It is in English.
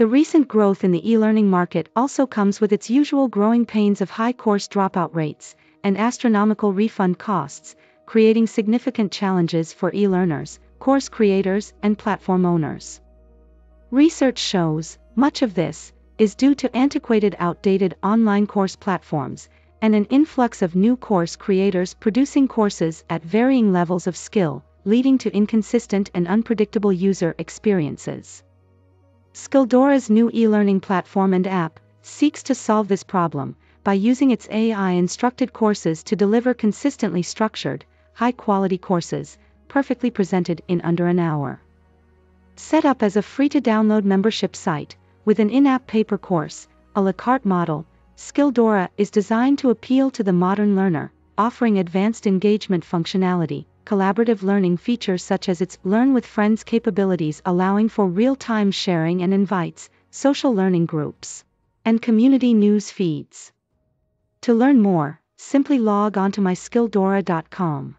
The recent growth in the e-learning market also comes with its usual growing pains of high course dropout rates and astronomical refund costs, creating significant challenges for e-learners, course creators, and platform owners. Research shows, much of this, is due to antiquated outdated online course platforms, and an influx of new course creators producing courses at varying levels of skill, leading to inconsistent and unpredictable user experiences. Skilldora's new e-learning platform and app seeks to solve this problem by using its AI-instructed courses to deliver consistently structured, high-quality courses, perfectly presented in under an hour. Set up as a free-to-download membership site, with an in-app pay-per course, a la carte model, Skilldora is designed to appeal to the modern learner, offering advanced engagement functionality, collaborative learning features such as its Learn with Friends capabilities allowing for real-time sharing and invites, social learning groups, and community news feeds. To learn more, simply log on to myskilldora.com.